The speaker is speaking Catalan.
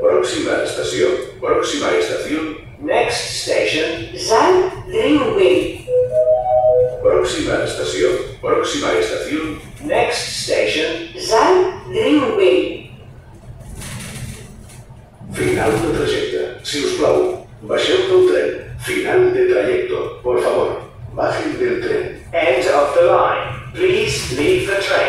Próxima estación. Próxima estación. Next station. Zandringweg. Próxima estación. Próxima estación. Next station. Zandringweg. Final de trajecte. Si us plau, baixeu del tren. Final de trayecto. Por favor, bajen del tren. End of the line. Please leave the train.